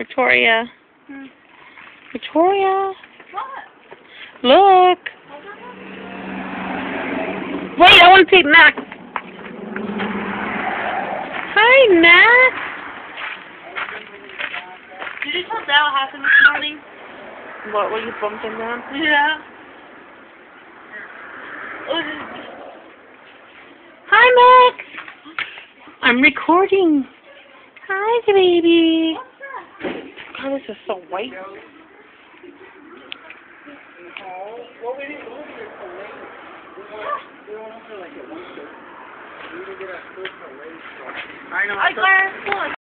Victoria. Hmm. Victoria. What? Look. Wait, I want to take Max. Hi, Max. Did you tell Dad what happened this morning? What, were you into him? Yeah. Hi, Max. I'm recording. Hi, baby. God, this is so white. I glanced.